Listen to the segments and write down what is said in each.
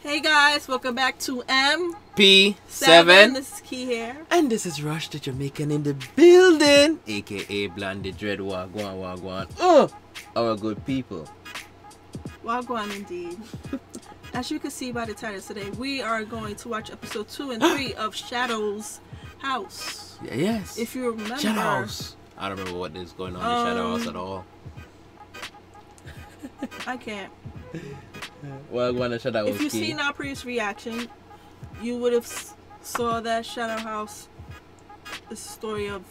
Hey guys, welcome back to M P7. This is Key here. And this is Rush the Jamaican in the building, aka Blondie Dread Wagwan Wagwan. Oh, our good people. Wagwan indeed. As you can see by the title today, we are going to watch episode two and three of Shadow's House. Yeah, yes. If you remember, Shadow House. I don't remember what is going on in Shadow Um, House at all. I can't. And If you've seen our previous reaction, you would have saw that Shadow House is a story of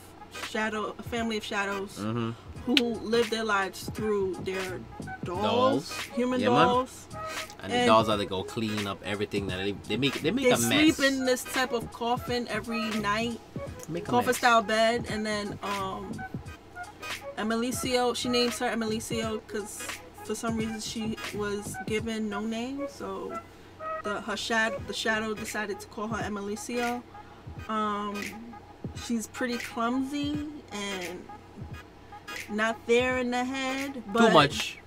shadow, a family of shadows Mm-hmm. who live their lives through their dolls, Dolls. human Yeah, dolls. And, the dolls are they go clean up everything that they, they make they make They a sleep mess. in this type of coffin every night, make a coffin mess. style bed, and then um, Emilicio, she names her Emilicio because for some reason she was given no name, so the her shadow the shadow decided to call her Emilicio. Um, she's pretty clumsy and not there in the head, but Too much.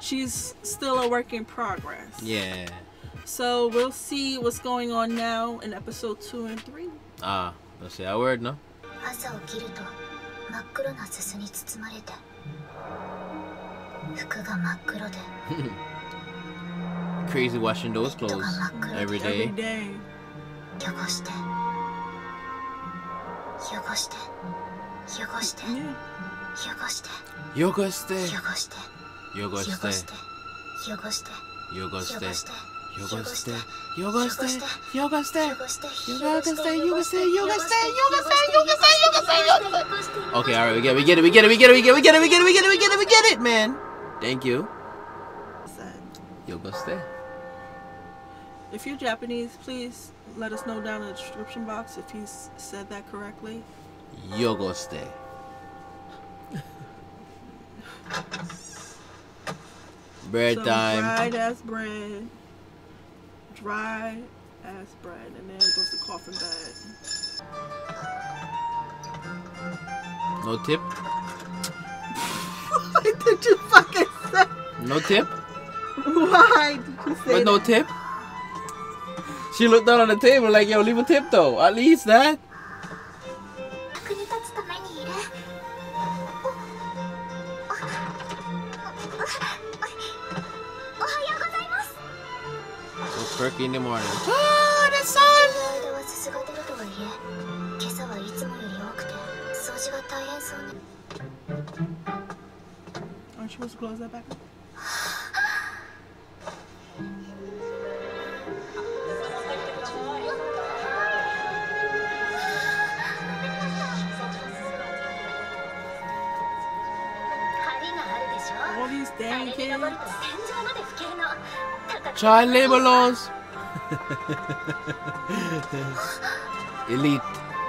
she's still a work in progress. Yeah. So we'll see what's going on now in episode two and three. Ah, let's say a word, no? 朝起きると真っ黒なすすに包まれて 服が真っ黒で Crazy washing those ベッド clothes が真っ黒で every Every day. day. 汚して汚して汚して Yeah. 汚して Yogoste. 汚して汚 Yogoste. して汚して Yogoste. 汚して Yogoste. Yogoste. Yogoste. 汚して Yogoste. 汚して Yogoste. Yogoste. Okay, alright, we get it, we get it, we get it, we get it, we get it, we get it, we get it, we get it, we get it, we get it, man. Thank you. Sad. Yogoste. If you're Japanese, please let us know down in the description box if he's said that correctly. Yogoste. Bread Some time. Dried ass bread. Dry ass bread. And then goes the coffin bed. No tip? Why did you fucking? No tip? Why did you say no tip? She looked down on the table like, yo, leave a tip though. At least that. So perky in the morning. Supposed to close that back up? All these dang kids. Child labor laws. Elite.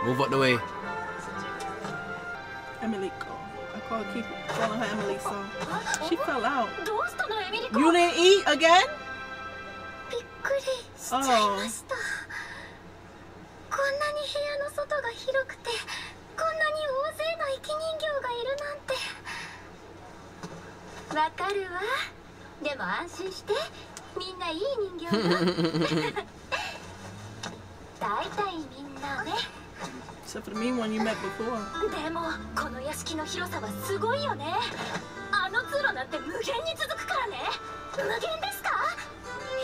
Move out the way. Emily go. I call keep calling her Emily so she fell out. どうしたのエミリコ You didn't eat again? びっくりしちゃいました。こんなに部屋の外が広くてこんなに大勢の生き人形がいるなんて。わかるわ。でも安心してみんないい人形よ 大体みんなね Except for the mean one you met before. でもこの屋敷の広さはすごいよねあの通路なんて無限に続くからね無限ですか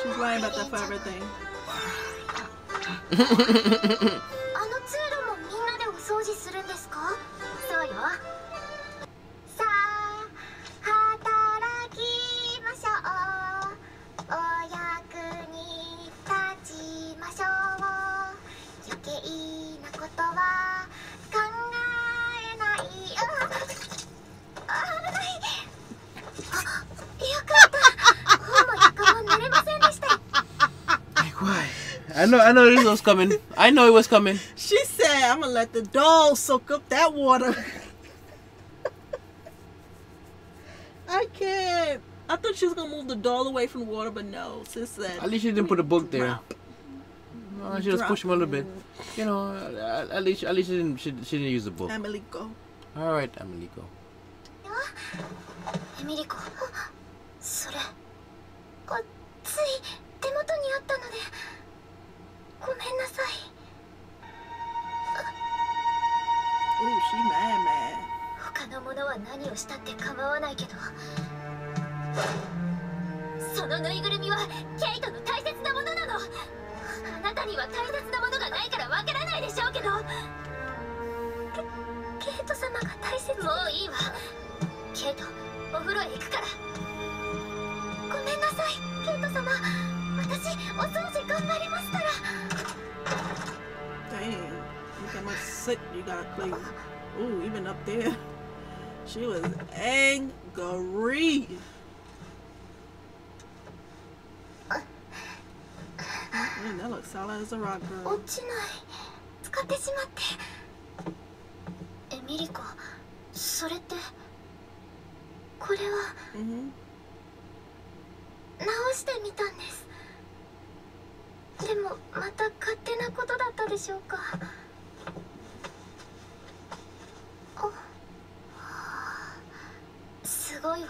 She's lying about that for everything. know, I know this was coming. I know it was coming. She said, I'm gonna let the doll soak up that water. I can't. I thought she was gonna move the doll away from the water, but no. Sis said, At least you didn't put a book there. No, she just Drop. pushed him a little bit. You know, at, at least, at least she didn't, she, she didn't use the book. Emily, go. All right, Emily, go. エミリコそれあつい手元にあった ごめんなさい。他の者は何をしたって構わないけど。そのぬいぐるみはケイトの大切なものなの。あなたには大切なものがないからわからないでしょうけど。ケイト様が大切。もういいわ。ケイトお風呂へ行くから。ごめんなさいケイト様。私お掃除頑張りますから。Soot you gotta clean. Ooh, even up there. She was angry. Mm, that looks solid as a rock, 落 girl. 使ってしまってエミリコそれってこれは Mm-hmm. 直してみたんですでもまた勝手なことだったでしょうかすごいわ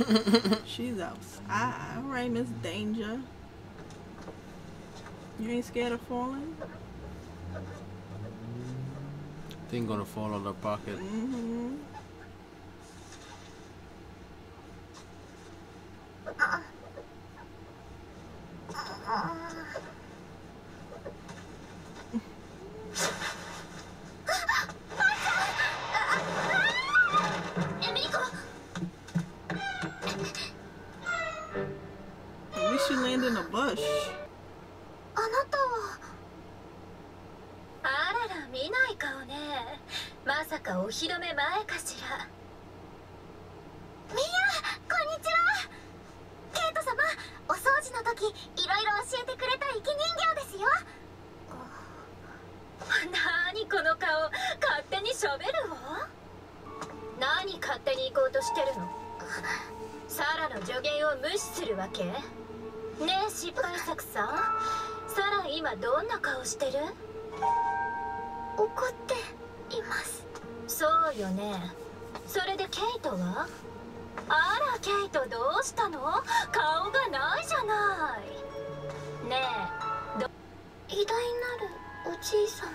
She's outside. All right, Miss Danger. You ain't scared of falling? Thing gonna fall on the pocket. Mm-hmm. エ 勝手にしゃべるわ。何勝手に行こうとしてるの？サラの助言を無視するわけ？ねえ失敗作さん。サラ今どんな顔してる？怒っています。そうよね。それでケイトは？あらケイトどうしたの？顔がないじゃない。ねえど偉大なるおじい様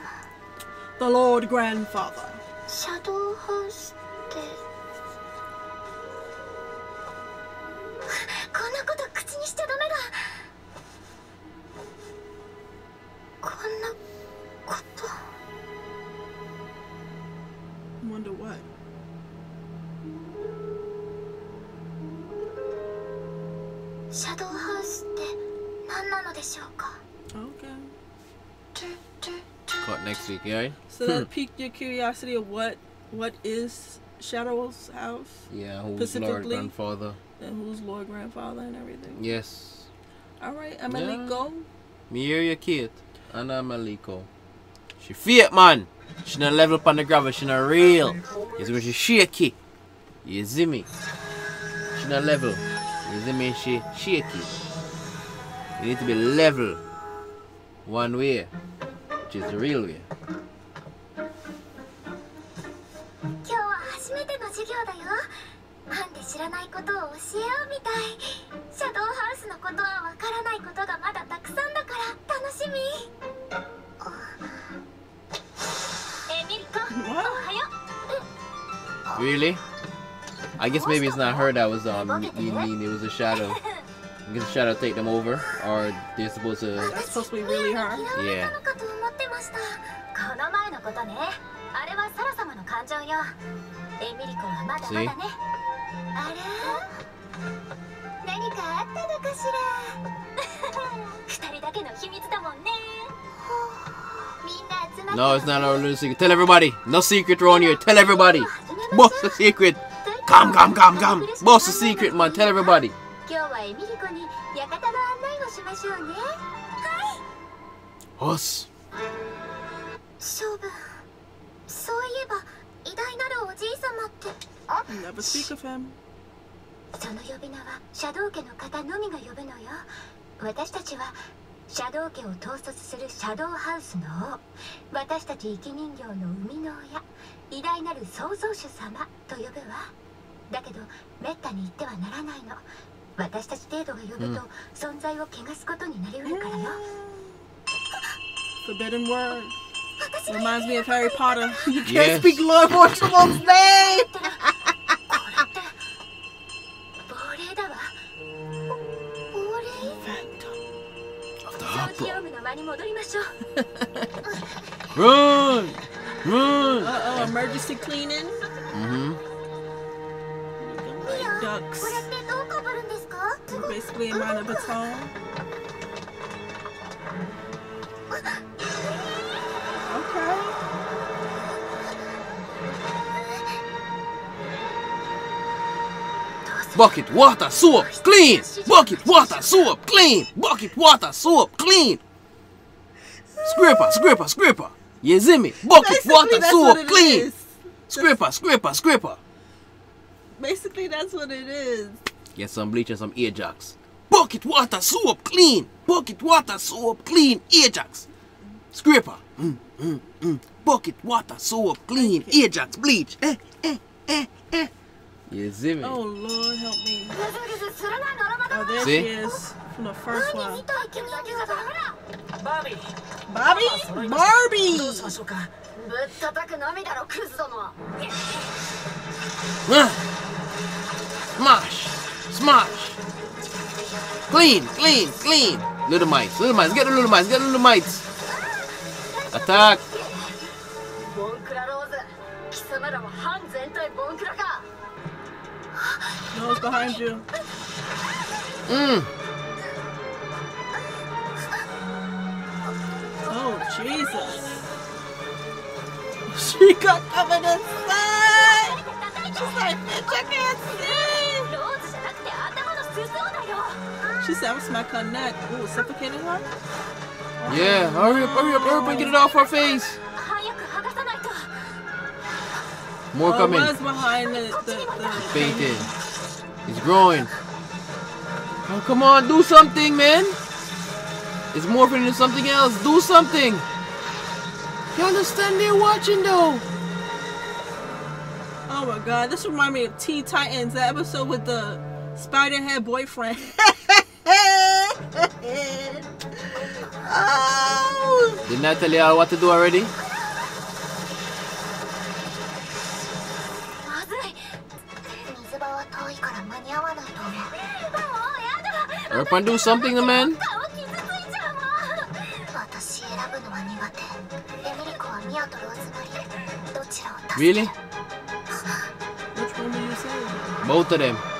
The Lord Grandfather. シャドウハウスってこんなこと口にしちゃダメだこんなこと Wonder what? シャドウハウスって何なのでしょうか？Cut next week, yeah? So that piqued your curiosity of what what is Shadow's house Yeah, who's Lord Grandfather? and who's Lord Grandfather and everything. Yes. All right, Amaliko. Me hear your Kate. And I'm Maliko. She fake, man. She not level up on the gravel. She not real. See me? She shaky. You see me? She not level. You see me? She shaky. You need to be level. One way Which is the real way. 今日は初めての授業だよなんで知らないことを教えようみたいシャドウハウスのことはわからないことがまだたくさんだから楽しみあエミリコおはよ Really? I guess maybe it's not her that was um mean, mean. It was a shadow. I guess the shadow take them over, or they're supposed to. That's supposed to be really her. 嫌われたのかと思ってましたこの前のことねあれはサラ様の感情よエミリコはまだまだねあら何かあったのかしら二人だけの秘密だもんねみんな集まって No, it's not our little secret. Tell everybody. No secret around here. Tell everybody. What's the secret? Come, come, come, come. What's the secret, man? Tell everybody. 今日はエミリコに館の案内をしましょうね。Us. 勝負。そういえば偉大なるおじい様って。あ Never speak of him. その呼び名はシャドウ家の方のみが呼ぶのよ。私たちはシャドウ家を統率するシャドウハウスの王私たち生き人形の生みの親偉大なる創造主様と呼ぶわ。だけどめったに言ってはならないの私たち程度が呼ぶと、うん存在を汚すことになりうるからよ Forbidden word. Reminds me of Harry Potter. You can't Yes. speak Lord Voldemort's name. これって亡霊だわ亡霊 Of the 長 opera. 期用具の間に戻りましょう Run! Run! Uh oh, emergency cleaning. Mm-hmm. Looking いや like こ ducks. か Basically a minor baton. Okay. Bucket, water, soap, clean! Bucket, water, soap, clean! Bucket, water, soap, clean! Scraper, scraper, scraper! You see me? Bucket, Basically, water, soap, clean! Scraper, scraper, scraper! Basically, that's what it is. Get some bleach and some Ajax. Bucket water, soap, clean. Bucket water, soap, clean. Ajax. Scraper. Mm, mm, mm. Bucket water, soap, clean. Ajax, bleach. Eh, eh, eh, eh. You see me? Oh, Lord, help me. Oh, there see? she is from the first one. Bobby. Bobby? Barbie! Oh, Smash! Smash! Clean, clean, clean! Little mites, little mites, get the little mites, get the little mites! Attack! Nose behind you. Mm. Oh, Jesus. She got covered in sand! She's like, bitch, I can't see! She said, I'm smack her neck. Ooh, suffocating her? Yeah, hurry up, hurry up, hurry up and get it off her face. More oh, coming. What's behind the, the, the Fainted. It's growing. Oh, come on, do something, man. It's morphing into something else. Do something. Y'all just stand watching, though. Oh my god, this reminds me of Teen Titans, that episode with the spider head boyfriend. Didn't I tell you what to do already? Erpan, do something, man. Really? Both of them.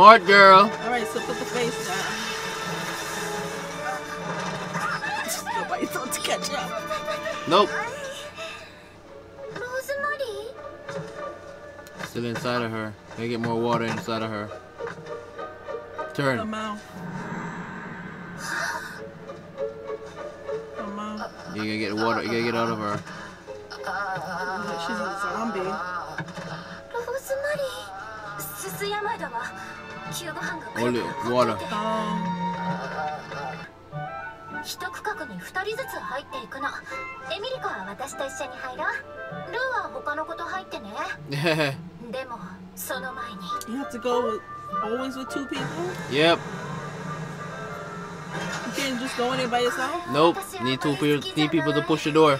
Smart girl. All right, so put the face down. Nobody thought to catch up. Nope. Still inside of her. They get more water inside of her. Turn. Come mouth. Come mouth. You gotta get water. You gotta get out of her. She's a zombie. ローズマリーすす山だわ救護班が Only water. Um, 一区画に二人ずつ入っていくのエミリコは私と一緒に入ろうルーは他の子と入ってねでもその前に you have to go with always with two people. yep. You can't just go in by yourself. Nope. Need two people. Need people to push the door.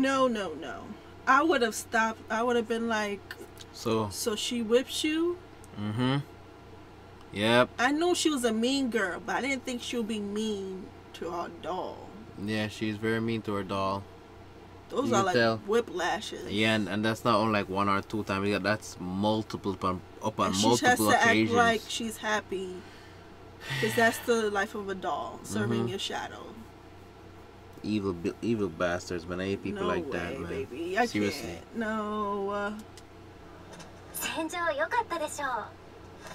No, no, no. I would have stopped. I would have been like, So. so she whips you. Mm-hmm. Yep. I knew she was a mean girl, but I didn't think she would be mean to our doll. Yeah, she's very mean to her doll. Those You are like tell. whiplashes. Yeah, and, and that's not only like one or two times. Yeah, That's multiple upon, upon And she has multiple to act like she's happy. Because that's the life of a doll, serving Mhm. your shadow. Evil, evil bastards, man. I hate people no like way, that, man. baby. I Seriously. can't. No. Uh, 戦場良かったでしょ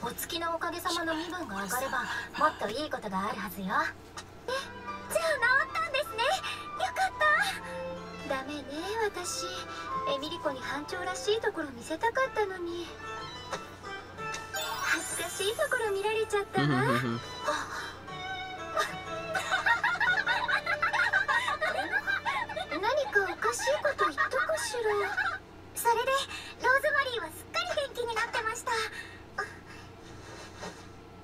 うお月のおかげさまの身分が上がればもっといいことがあるはずよえじゃあ治ったんですねよかったダメね私エミリコに反団長らしいところ見せたかったのに恥ずかしいところ見られちゃったわそれでローズマリーはすっかり元気になってました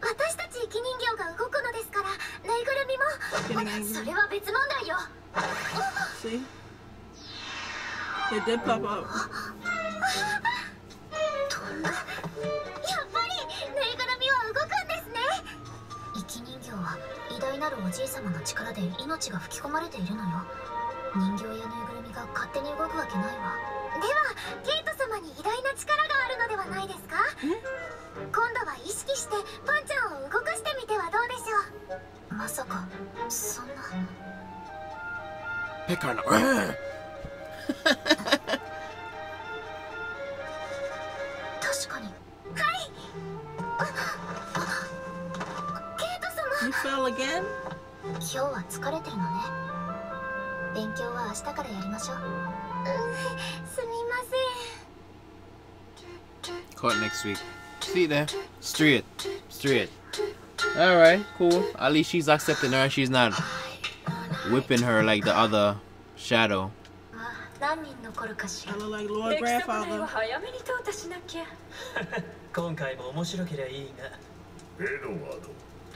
私たち生き人形が動くのですからぬいぐるみもそ.れは別問題よ See? It did pop up. やっぱりぬいぐるみは動くんですね生き人形は偉大なるおじい様の力で命が吹き込まれているのよ人が勝手に動くわけないわ。ではケイト様に偉大な力があるのではないですか？今度は意識してパンちゃんを動かしてみてはどうでしょう。まさかそんな。Pick her now. 確かに。はい！ケイト様。You fell again? 今日は疲れてるのね勉強は明日からやりましょうすみません Cut next week. See there? Straight. Straight. Alright, cool. At least she's accepting her and she's not whipping her like the other shadow. まあ何人残るかし I ら look like Lord Grandfather. 今回も面白けりゃいいがエドワー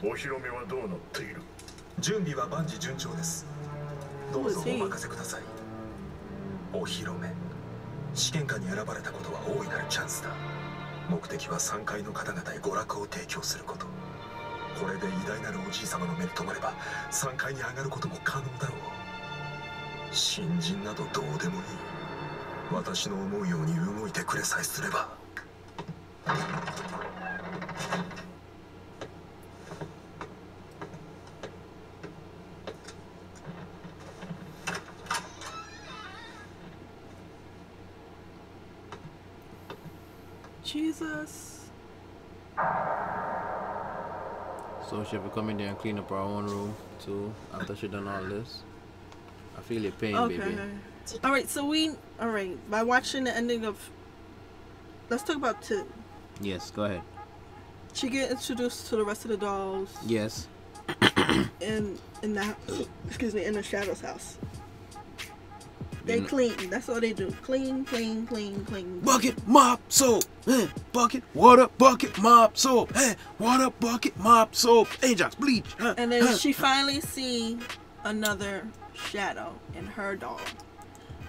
ドお披露目はどうなっている準備は万事順調ですどうぞお任せください。お披露目。試験官に選ばれたことは大いなるチャンスだ。目的は3階の方々へ娯楽を提供すること。これで偉大なるおじい様の目に留まれば3階に上がることも可能だろう。新人などどうでもいい。私の思うように動いてくれさえすれば。Jesus. So she'll be coming there and clean up her own room too after she done all this. I feel your pain, Okay. baby. All right. So we. All right. By watching the ending of. Let's talk about two. Yes, go ahead. She get introduced to the rest of the dolls Yes. in in that excuse me in the shadows house. They Mm. clean. That's all they do. Clean, clean, clean, clean. Bucket, mop, soap. Eh, bucket, water, bucket, mop, soap. Eh, water, bucket, mop, soap. Ajax, bleach. Huh, And then huh. she finally see another shadow in her doll.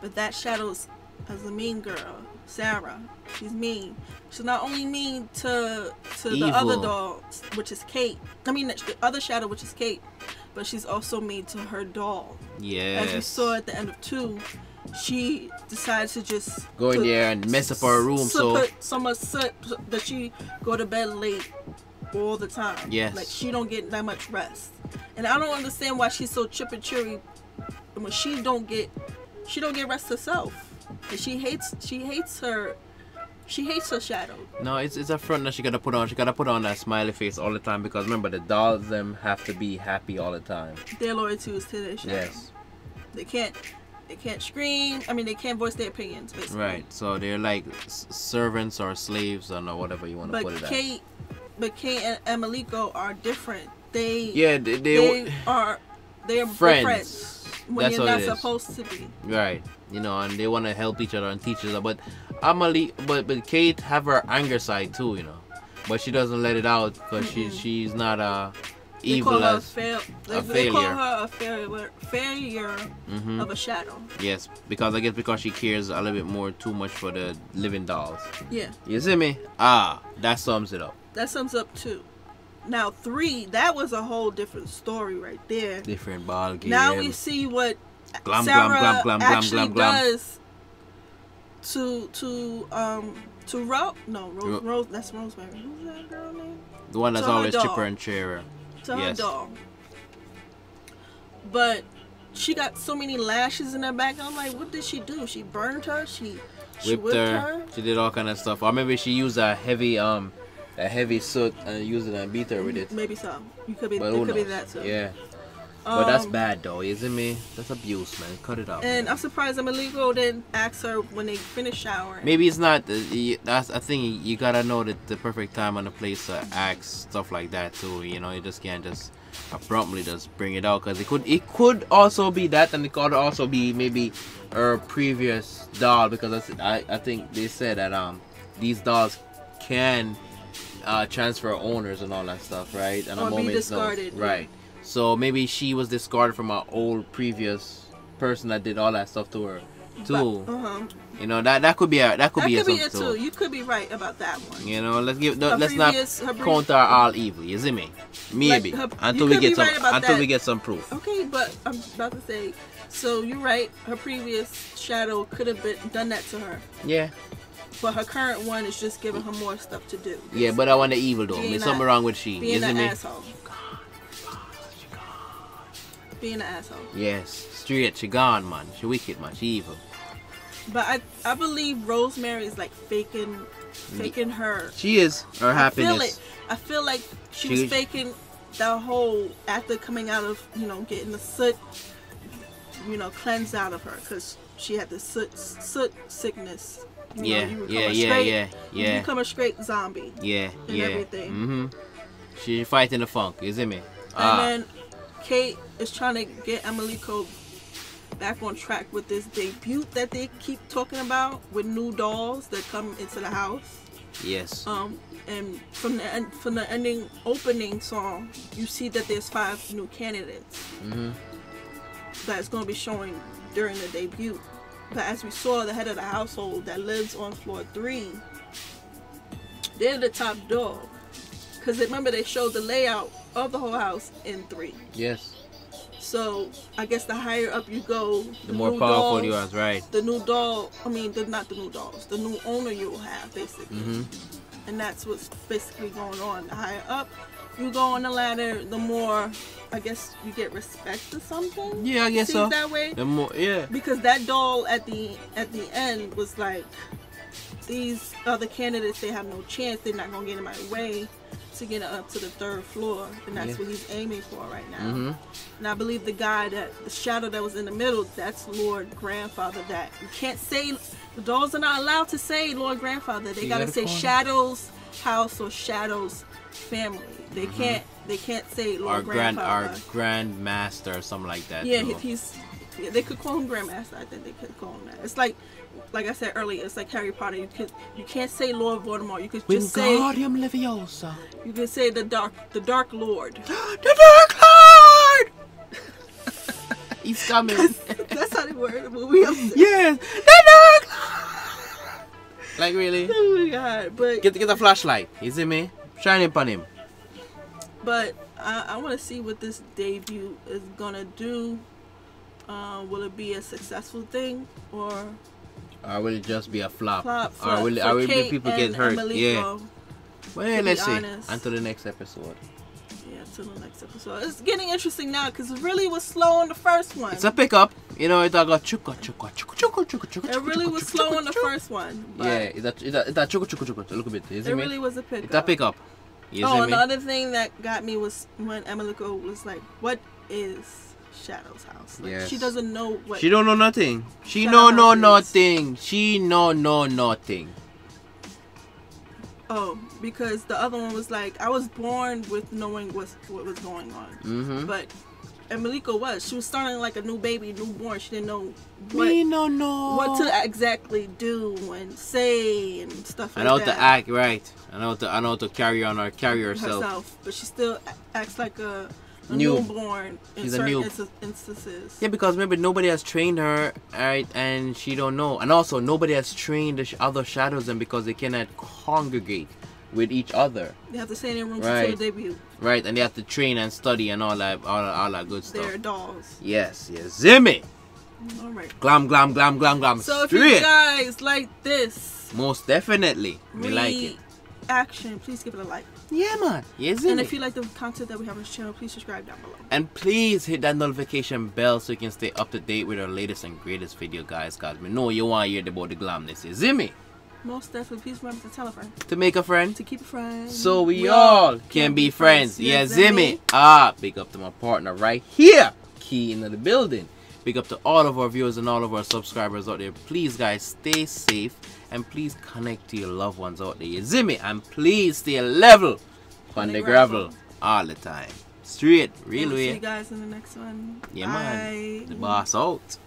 But that shadow's as a mean girl, Sarah. She's mean. She's not only mean to to the other Evil. doll, which is Kate. I mean the other shadow, which is Kate. But she's also mean to her doll. Yes. As we saw at the end of two, she decides to just Go in there and mess up her room, so- put so much soot that she go to bed late all the time. Yes. like she don't get that much rest, and I don't understand why she's so chip and cheery when she don't get she don't get rest herself. And she hates she hates her she hates her shadow. No, it's it's a front that she gotta put on. She gotta put on that smiley face all the time because remember the dolls them have to be happy all the time. Their loyalty is to their shadow. Yes. They can't they can't scream. I mean they can't voice their opinions basically. Right. So they're like servants or slaves or no, whatever you want to But put it Kate, but Kate and Amaliko are different. They. Yeah, they, they, they are they're Friends. friends, when That's you're not supposed to be. right. You know, and they want to help each other and teach each other. But Amelie, but but Kate have her anger side too. You know, but she doesn't let it out because she she's not They evil call her a, as fail, they, a they call her a failure, failure Mhm. of a shadow. yes because I guess because she cares a little bit more too much for the living dolls. Yeah, You see me? Ah, that sums it up. that sums up two. Now three, that was a whole different story right there. Different ball game. Now we see what Glam, glam, Sarah glam, glam, glam, actually glam, glam. does to to um to Rose. No, Rose, Ro- Rose. That's Rosemary. Who's that girl name? the one that's to always chipper and cheerer. to her Yes. doll. But she got so many lashes in her back. I'm like, what did she do? She burned her. She she whipped, her. She did all kind of stuff. Or maybe she used a heavy um a heavy soot and used it and beat her with it. Maybe so. You could be. But it could be that too. Yeah. But that's Um, bad though, isn't me? That's abuse, man. Cut it out. And man. I'm surprised Amaliko didn't ask her when they finished showering. Maybe it's not. Y- that's I think you gotta know that the perfect time and the place to ask stuff like that too. You know, you just can't just abruptly just bring it out because it could it could also be that, and it could also be maybe her previous doll because that's, I I think they said that um these dolls can uh, transfer owners and all that stuff, right? And Or a be discarded, yeah. So maybe she was discarded from an old previous person that did all that stuff to her too. Uh huh. You know that that could be a that could That be a could be it too. too. You could be right about that one. You know, let's give Her let's not previous- her pre- counter all evil. You see me? Maybe her- until we get some right until that. we get some proof. Okay, but I'm about to say, so you're right. Her previous shadow could have been done that to her, Yeah, but her current one is just giving her more stuff to do. yeah, but I want the evil though. There's something wrong with she. You being see an me? asshole. Being an asshole. Yes, straight. She gone, man. She wicked, man. She evil. But I I believe Rosemary is like faking faking her. She is her I feel happiness. it. I feel like she, She- was faking the whole after coming out of you know getting the soot, you know, cleansed out of her because she had the soot soot sickness. You know, Yeah, you become yeah, a yeah, straight- yeah, You become a straight zombie. yeah, and yeah. everything. Mhm. She's fighting the funk. See me? And Ah, then Kate is trying to get Amaliko back on track with this debut that they keep talking about with new dolls that come into the house. yes. Um, and from the end, from the ending opening song, you see that there's five new candidates Mhm. that's going to be showing during the debut. But as we saw, the head of the household that lives on floor three, they're the top dog. Because remember, they showed the layout of the whole house in three. Yes. So I guess the higher up you go, The more new powerful you are, right? The new doll, I mean, the, not the new dolls, the new owner you will have, basically. Mhm. And that's what's basically going on. The higher up you go on the ladder, the more, I guess, you get respect or something. Yeah, I guess so. that way. The more, yeah. Because that doll at the at the end was like, these other candidates, they have no chance. They're not gonna get in my way to get up to the third floor, and that's Yeah. what he's aiming for right now. Mhm. And I believe the guy that the shadow that was in the middle, that's Lord Grandfather. That you can't say the dolls are not allowed to say Lord Grandfather. They gotta say. Shadows House or Shadows Family. They can't they can't say Lord Our Mm-hmm. grand, Grandfather. our grand master or something like that. yeah, too. he's yeah, they could call him Grandmaster. I think they could call him that. It's like like I said earlier, it's like Harry Potter. You could you can't say Lord Voldemort. You could just say Wingardium Leviosa. you can say the dark the Dark Lord. the Dark Lord! He's coming. That's how they were in the movie. Yes, the Dark Lord! Like, really? Oh my god! But Get, get a flashlight. You see me? Shine it on him. but I, I want to see what this debut is gonna do. Uh, will it be a successful thing or Or will it just be a flop? flop? For, or will, or will people get hurt? Amaliko? Yeah. Well, to let's see. Until the next episode. Yeah, to the next episode. It's getting interesting now because it really was slow on the first one. It's a pickup. You know, it all got chuka chuka chuka chuka chuka chuka. it really was slow on the first one. Yeah, it's a, it's a, it's a chuka chuka chuka. Look a bit. It really was a pickup. It's a pickup. Oh, see and the other thing that got me was when Amaliko was like, "What is Shadow's house?" Like, Yes. She doesn't know what. She don't know nothing. She Shadow know no nothing. She know no nothing. Oh, because the other one was like, I was born with knowing what what was going on, Mm-hmm. but Amaliko was. She was starting like a new baby, newborn. She didn't know what Me no know. what to exactly do and say and stuff I like know how that. to act right. I know how to I know how to carry on or carry herself. herself, but she still acts like a, a New. newborn in She's a certain new. instances. Yeah, because maybe nobody has trained her, right? And she don't know. And also, nobody has trained the sh- other shadows, and because they cannot congregate with each other, They have to stay in their rooms Right. until debut. right? And they have to train and study and all that, all, all that good stuff. They're dolls. Yes, yes, Zimmy, All right. glam, glam, glam, glam, glam. So if you guys like this Most definitely, we like it. action, please give it a like. Yeah, man. Yes, And if you like the content that we have on this channel, please subscribe down below. And please hit that notification bell so you can stay up to date with our latest and greatest video, guys. Cause we know you want to hear about the glamness. You see me? Most definitely. Please remember to tell a friend. To make a friend. To keep a friend. So we, all can be friends. Yeah, Zimmy. Ah, big up to my partner right here. Key into the building. Big up to all of our viewers and all of our subscribers out there. Please, guys, stay safe and please connect to your loved ones out there. You Zimmy. And please stay level on the gravel all the time. Straight, real We'll see you guys in the next one. Yeah, Bye. man. The boss out.